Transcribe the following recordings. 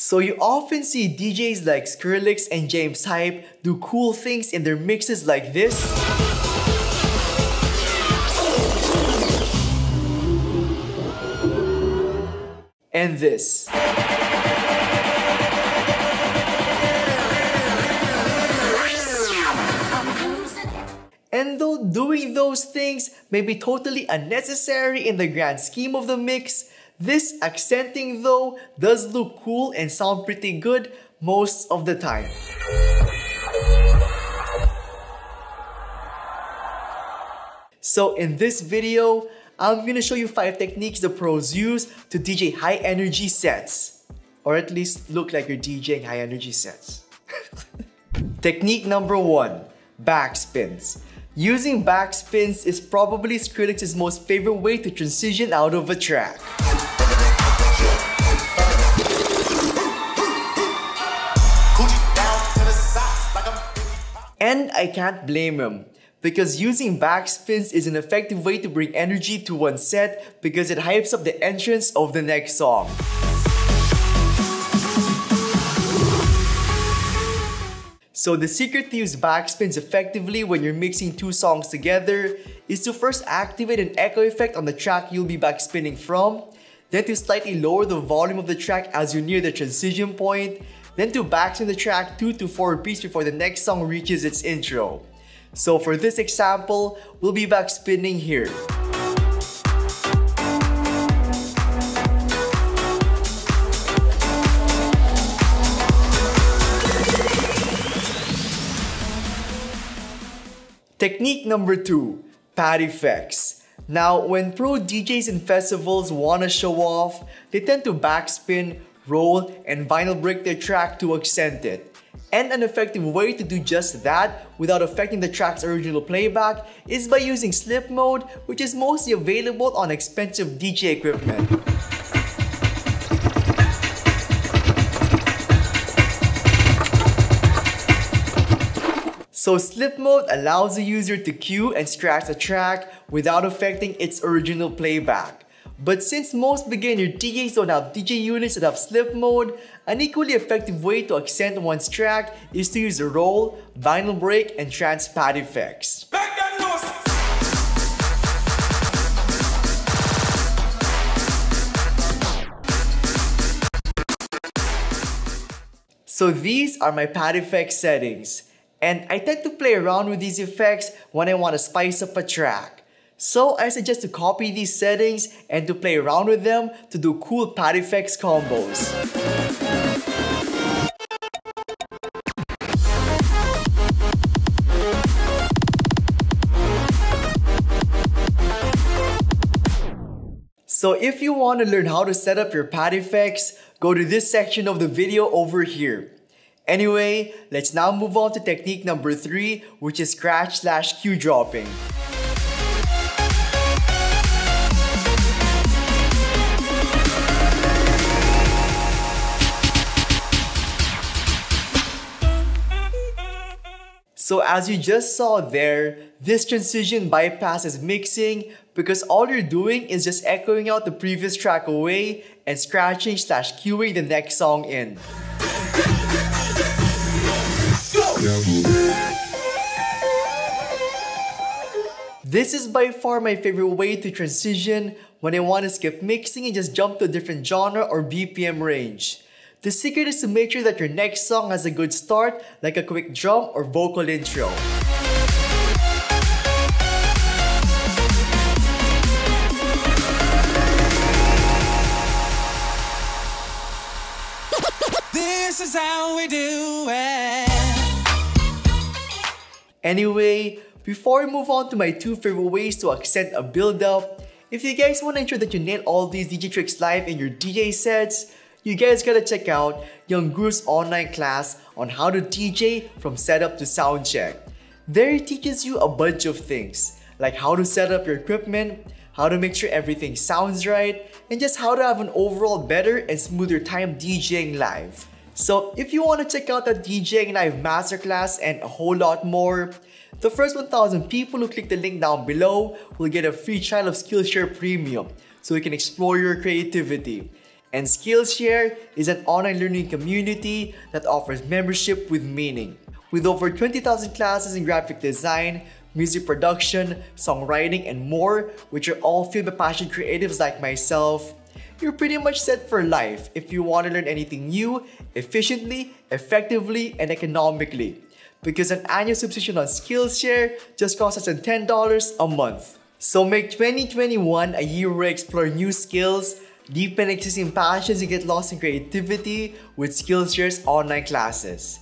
So you often see DJs like Skrillex and James Hype do cool things in their mixes like this. And this. And though doing those things may be totally unnecessary in the grand scheme of the mix, this accenting though does look cool and sound pretty good most of the time. So in this video, I'm gonna show you 5 techniques the pros use to DJ high energy sets. Or at least look like you're DJing high energy sets. Technique number 1. Backspins. Using backspins is probably Skrillex's most favorite way to transition out of a track. And I can't blame him because using backspins is an effective way to bring energy to one set because it hypes up the entrance of the next song. So the secret to use backspins effectively when you're mixing two songs together is to first activate an echo effect on the track you'll be backspinning from, then to slightly lower the volume of the track as you near the transition point, then to backspin the track 2 to 4 beats before the next song reaches its intro. So for this example, we'll be backspinning here. Technique number two, pad effects. Now, when pro DJs in festivals wanna show off, they tend to backspin, roll, and vinyl break their track to accent it. And an effective way to do just that without affecting the track's original playback is by using slip mode, which is mostly available on expensive DJ equipment. So slip mode allows the user to cue and scratch the track without affecting its original playback. But since most beginner DJs don't have DJ units that have slip mode, an equally effective way to accent one's track is to use a roll, vinyl break, and trans pad effects. So these are my pad effect settings. And I tend to play around with these effects when I want to spice up a track. So I suggest to copy these settings and to play around with them to do cool pad effects combos. So if you want to learn how to set up your pad effects, go to this section of the video over here. Anyway, let's now move on to technique number 3 which is scratch slash cue dropping. So as you just saw there, this transition bypasses mixing because all you're doing is just echoing out the previous track away and scratching slash cueing the next song in. This is by far my favorite way to transition when I want to skip mixing and just jump to a different genre or BPM range. The secret is to make sure that your next song has a good start, like a quick drum or vocal intro. This is how we do it. Anyway, before we move on to my two favorite ways to accent a build-up, if you guys want to ensure that you nail all these DJ tricks live in your DJ sets, you guys gotta check out Young Guru's online class on how to DJ from setup to sound check. There he teaches you a bunch of things, like how to set up your equipment, how to make sure everything sounds right, and just how to have an overall better and smoother time DJing live. So if you want to check out the DJing Live Masterclass and a whole lot more, the first 1000 people who click the link down below will get a free trial of Skillshare Premium so you can explore your creativity. And Skillshare is an online learning community that offers membership with meaning. With over 20,000 classes in graphic design, music production, songwriting, and more, which are all filled by passionate creatives like myself, you're pretty much set for life if you want to learn anything new, efficiently, effectively, and economically. Because an annual subscription on Skillshare just costs us $10 a month. So make 2021 a year where you explore new skills, deepen existing passions, and get lost in creativity with Skillshare's online classes.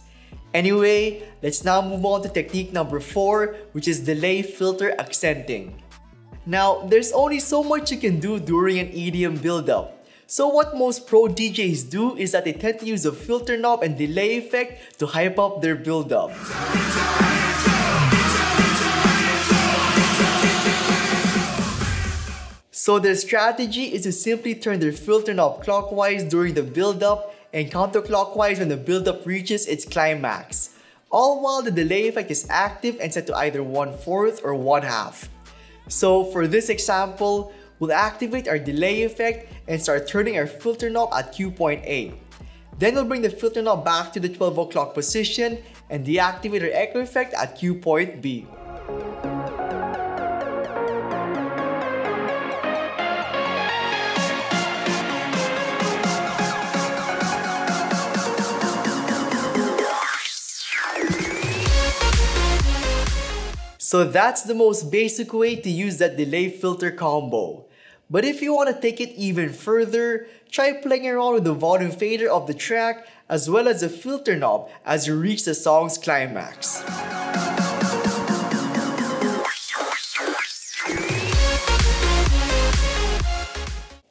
Anyway, let's now move on to technique number 4, which is delay filter accenting. Now, there's only so much you can do during an EDM build-up. So what most pro DJs do is that they tend to use a filter knob and delay effect to hype up their build-up. So their strategy is to simply turn their filter knob clockwise during the build-up and counterclockwise when the build-up reaches its climax, all while the delay effect is active and set to either 1 4th or 1 half. So for this example, we'll activate our delay effect and start turning our filter knob at cue point A. Then we'll bring the filter knob back to the 12 o'clock position and deactivate our echo effect at cue point B. So that's the most basic way to use that delay filter combo. But if you want to take it even further, try playing around with the volume fader of the track as well as the filter knob as you reach the song's climax.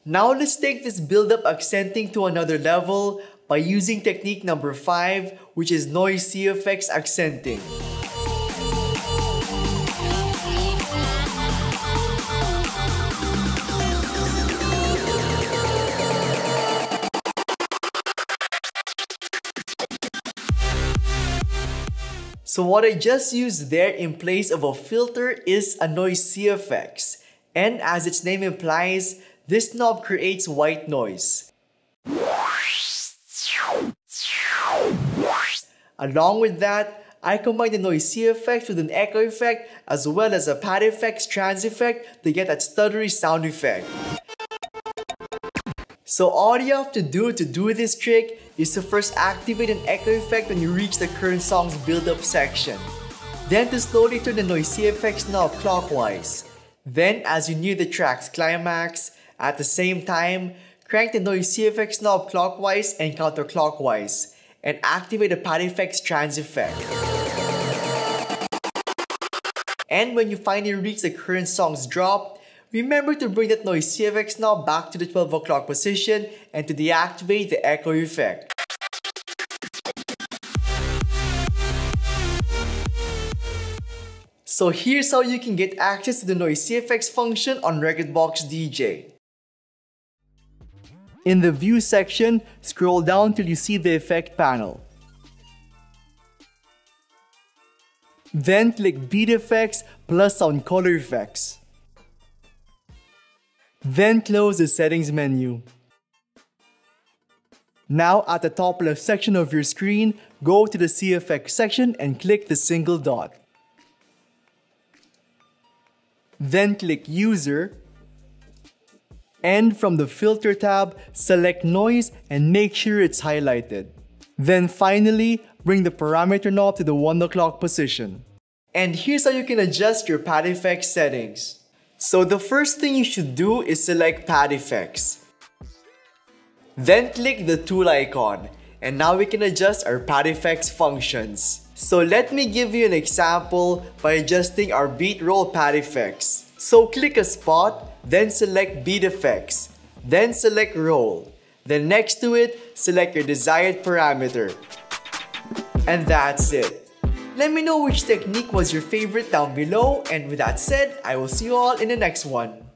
Now let's take this build-up accenting to another level by using technique number 5 which is noise CFX accenting. So what I just used there in place of a filter is a noise CFX. And as its name implies, this knob creates white noise. Along with that, I combine the noise CFX with an echo effect as well as a pad effects trans effect to get that stuttery sound effect. So all you have to do to do this trick is to first activate an echo effect when you reach the current song's build-up section. Then to slowly turn the noise effects knob clockwise. Then as you near the track's climax, at the same time, crank the noise effects knob clockwise and counterclockwise, and activate the pad effects trans effect. And when you finally reach the current song's drop, Remember to bring that noise CFX knob back to the 12 o'clock position and to deactivate the echo effect. So here's how you can get access to the noise CFX function on Rekordbox DJ. In the View section, scroll down till you see the Effect panel. Then click Beat Effects plus Sound Color Effects. Then close the settings menu. Now at the top left section of your screen, go to the CFX section and click the single dot. Then click User and from the Filter tab, select Noise and make sure it's highlighted. Then finally, bring the parameter knob to the 1 o'clock position. And here's how you can adjust your pad effect settings. So the first thing you should do is select pad effects. Then click the tool icon and now we can adjust our pad effects functions. So let me give you an example by adjusting our beat roll pad effects. So click a spot, then select beat effects, then select roll. Then next to it, select your desired parameter. And that's it. Let me know which technique was your favorite down below and with that said, I will see you all in the next one.